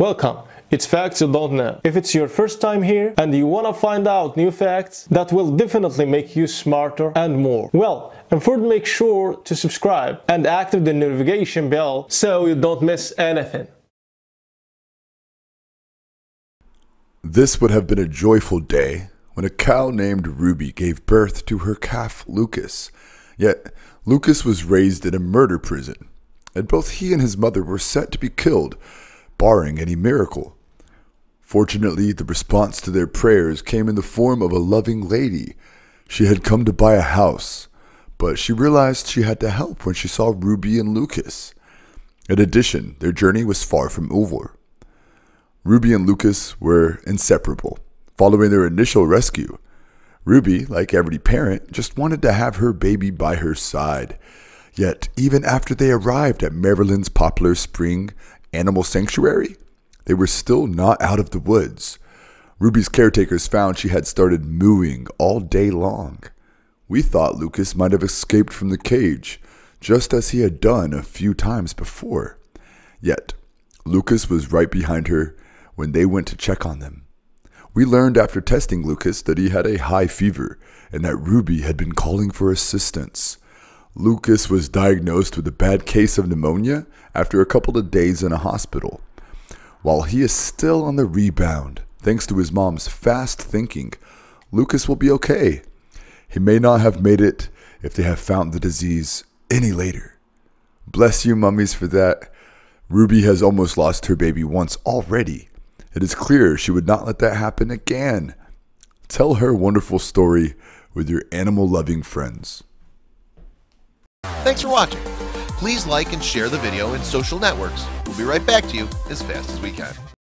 Welcome. It's Facts You Don't Know. If it's your first time here and you want to find out new facts that will definitely make you smarter and more, well, and first make sure to subscribe and activate the notification bell so you don't miss anything. This would have been a joyful day when a cow named Ruby gave birth to her calf Lucas. Yet, Lucas was raised in a murder prison, and both he and his mother were set to be killed, barring any miracle. Fortunately, the response to their prayers came in the form of a loving lady. She had come to buy a house, but she realized she had to help when she saw Ruby and Lucas. In addition, their journey was far from over. Ruby and Lucas were inseparable. Following their initial rescue, Ruby, like every parent, just wanted to have her baby by her side. Yet, even after they arrived at Maryland's Poplar Spring Animal Sanctuary, they were still not out of the woods. Ruby's caretakers found she had started mooing all day long. We thought Lucas might have escaped from the cage, just as he had done a few times before. Yet, Lucas was right behind her when they went to check on them. We learned after testing Lucas that he had a high fever and that Ruby had been calling for assistance. Lucas was diagnosed with a bad case of pneumonia after a couple of days in a hospital. While he is still on the rebound, thanks to his mom's fast thinking, Lucas will be okay. He may not have made it if they have found the disease any later. Bless you, mummies, for that. Ruby has almost lost her baby once already. It is clear she would not let that happen again. Tell her wonderful story with your animal loving friends. Thanks for watching. Please like and share the video in social networks. We'll be right back to you as fast as we can.